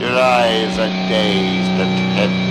your eyes are dazed and heavy.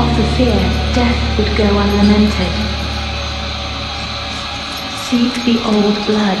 not for fear, death would go unlamented. Seek the old blood